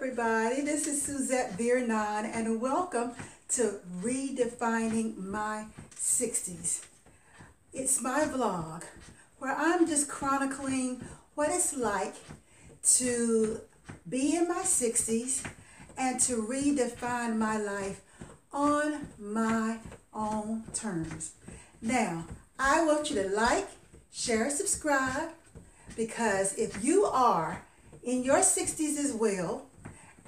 everybody. This is Suzette Vearnon, and welcome to Redefining My 60s. It's my vlog where I'm just chronicling what it's like to be in my 60s and to redefine my life on my own terms. Now, I want you to like, share, subscribe, because if you are in your 60s as well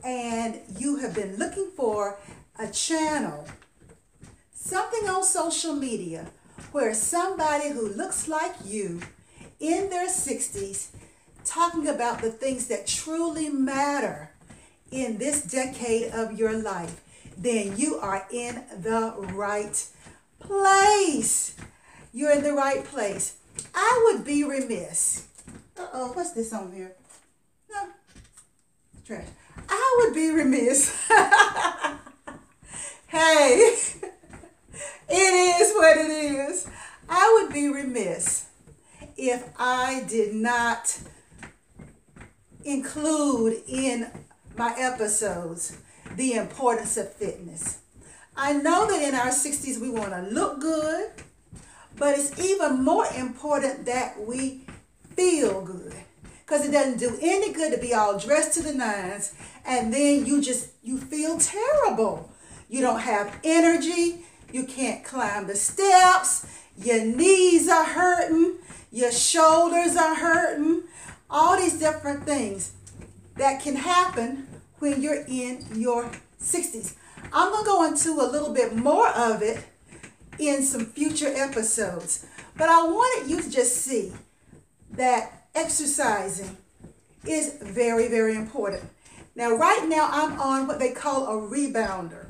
and you have been looking for a channel, something on social media where somebody who looks like you in their 60s talking about the things that truly matter in this decade of your life, then you are in the right place. You're in the right place. I would be remiss. Uh oh, what's this on here? No, trash. I would be remiss. hey, it is what it is. I would be remiss if I did not include in my episodes the importance of fitness. I know that in our 60s we want to look good, but it's even more important that we feel good. Because it doesn't do any good to be all dressed to the nines and then you just you feel terrible. You don't have energy, you can't climb the steps, your knees are hurting, your shoulders are hurting, all these different things that can happen when you're in your 60s. I'm going to go into a little bit more of it in some future episodes. But I wanted you to just see that exercising is very, very important. Now, right now, I'm on what they call a rebounder.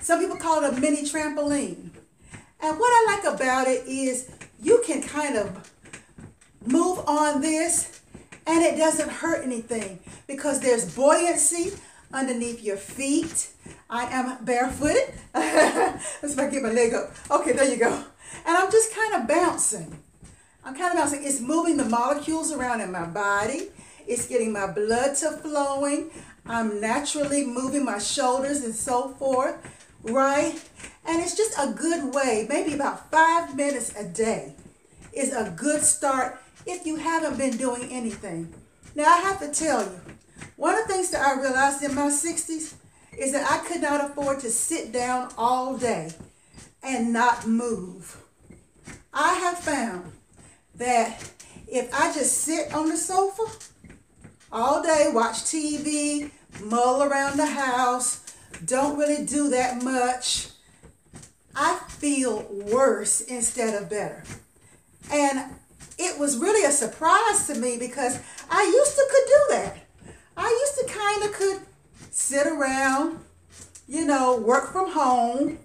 Some people call it a mini trampoline. And what I like about it is you can kind of move on this and it doesn't hurt anything because there's buoyancy underneath your feet. I am barefooted. Let's get my leg up. Okay, there you go. And I'm just kind of bouncing. I'm kind of bouncing. It's moving the molecules around in my body. It's getting my blood to flowing. I'm naturally moving my shoulders and so forth, right? And it's just a good way, maybe about five minutes a day is a good start if you haven't been doing anything. Now, I have to tell you, one of the things that I realized in my 60s is that I could not afford to sit down all day and not move. I have found that if I just sit on the sofa all day, watch TV, mull around the house, don't really do that much, I feel worse instead of better. And it was really a surprise to me because I used to could do that. I used to kind of could sit around, you know, work from home,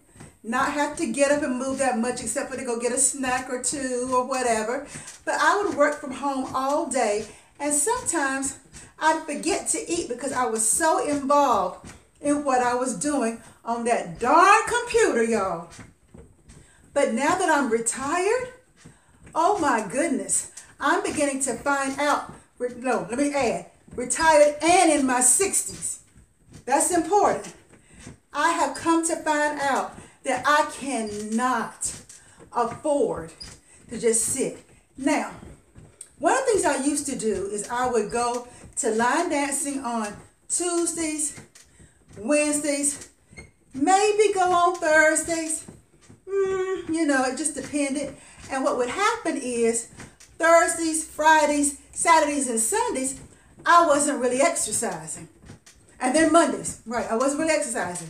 not have to get up and move that much except for to go get a snack or two or whatever. But I would work from home all day and sometimes I'd forget to eat because I was so involved in what I was doing on that darn computer, y'all. But now that I'm retired, oh my goodness, I'm beginning to find out, no, let me add, retired and in my 60s. That's important. I have come to find out that I cannot afford to just sit. Now, one of the things I used to do is I would go to line dancing on Tuesdays, Wednesdays, maybe go on Thursdays. Mm, you know, it just depended. And what would happen is Thursdays, Fridays, Saturdays, and Sundays, I wasn't really exercising. And then Mondays, right, I wasn't really exercising.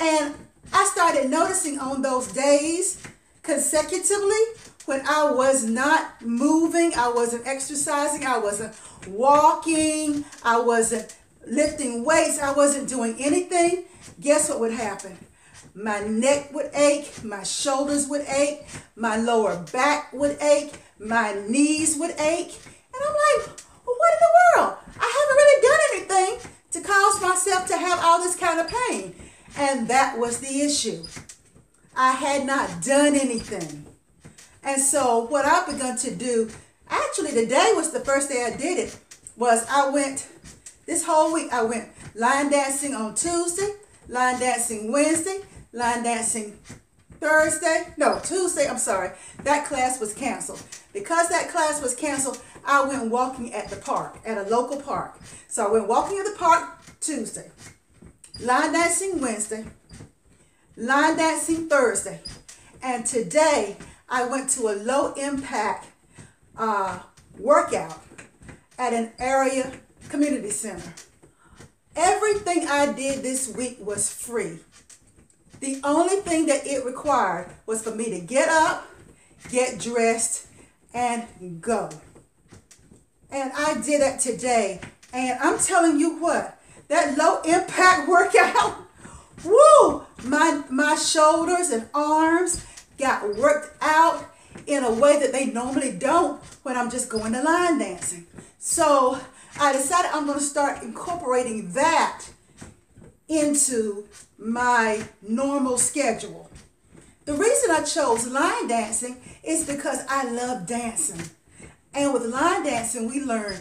And I started noticing on those days consecutively when I was not moving, I wasn't exercising, I wasn't walking, I wasn't lifting weights, I wasn't doing anything, guess what would happen? My neck would ache, my shoulders would ache, my lower back would ache, my knees would ache. And I'm like, well, what in the world? I haven't really done anything to cause myself to have all this kind of pain. And that was the issue. I had not done anything. And so what I've begun to do, actually today was the first day I did it, was I went This whole week I went line dancing on Tuesday, line dancing Wednesday, line dancing Thursday, no, Tuesday, I'm sorry. That class was canceled. Because that class was canceled, I went walking at the park, at a local park. So I went walking in the park Tuesday, line dancing Wednesday, line dancing Thursday, and today I went to a low impact uh, workout at an area community center. Everything I did this week was free. The only thing that it required was for me to get up, get dressed, and go. And I did it today. And I'm telling you what, that low impact workout, woo, my, my shoulders and arms got worked out in a way that they normally don't when I'm just going to line dancing. So I decided I'm going to start incorporating that into my normal schedule. The reason I chose line dancing is because I love dancing. And with line dancing, we learn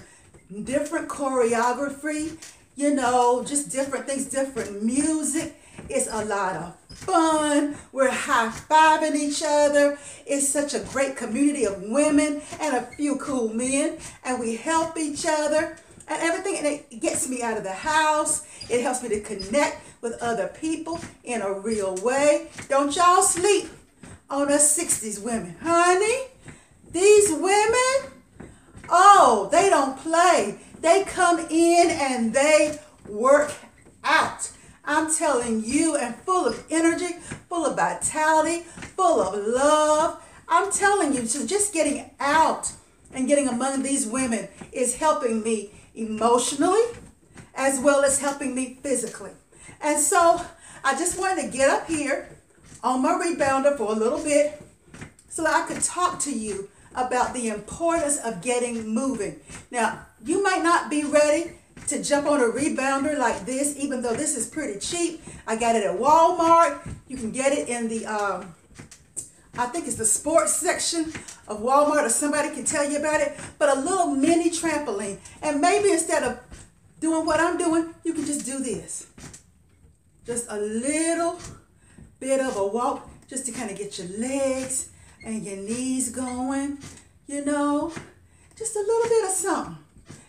different choreography, you know, just different things, different music. It's a lot of fun. We're high fiving each other. It's such a great community of women and a few cool men, and we help each other and everything. And it gets me out of the house. It helps me to connect with other people in a real way. Don't y'all sleep on us 60s women, honey. These women, oh, they don't play. They come in and they work out. I'm telling you, and full of energy, full of vitality, full of love. I'm telling you, so just getting out and getting among these women is helping me emotionally as well as helping me physically. And so I just wanted to get up here on my rebounder for a little bit so that I could talk to you about the importance of getting moving. Now, you might not be ready to jump on a rebounder like this, even though this is pretty cheap. I got it at Walmart. You can get it in the, um, I think it's the sports section of Walmart, or somebody can tell you about it. But a little mini trampoline. And maybe instead of doing what I'm doing, you can just do this. Just a little bit of a walk, just to kind of get your legs and your knees going, you know, just a little bit of something.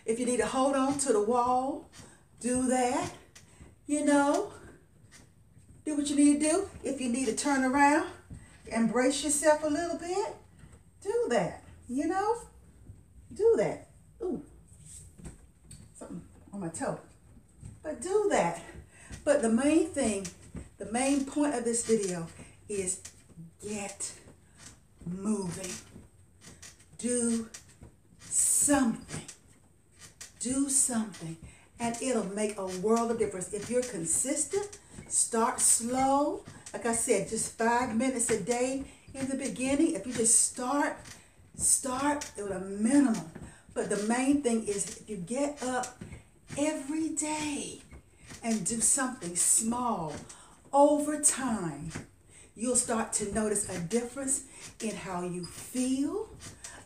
If you need to hold on to the wall, do that. You know, do what you need to do. If you need to turn around, embrace yourself a little bit, do that. You know, do that. Ooh, something on my toe. But do that. But the main thing, the main point of this video is get moving. Do something do something and it'll make a world of difference. If you're consistent, start slow. Like I said, just five minutes a day in the beginning. If you just start, start with a minimum. But the main thing is if you get up every day and do something small over time, you'll start to notice a difference in how you feel,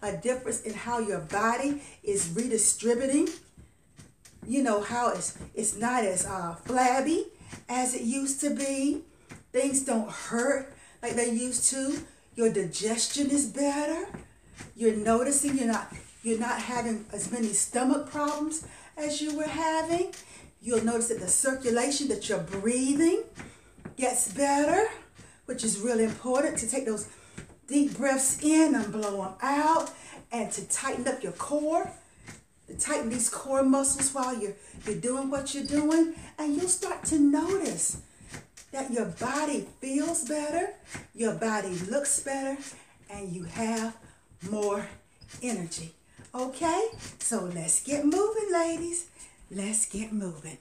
a difference in how your body is redistributing you know how it's it's not as uh, flabby as it used to be. Things don't hurt like they used to. Your digestion is better. You're noticing you're not you're not having as many stomach problems as you were having. You'll notice that the circulation that you're breathing gets better, which is really important to take those deep breaths in and blow them out and to tighten up your core to tighten these core muscles while you're, you're doing what you're doing, and you'll start to notice that your body feels better, your body looks better, and you have more energy. Okay? So let's get moving, ladies. Let's get moving.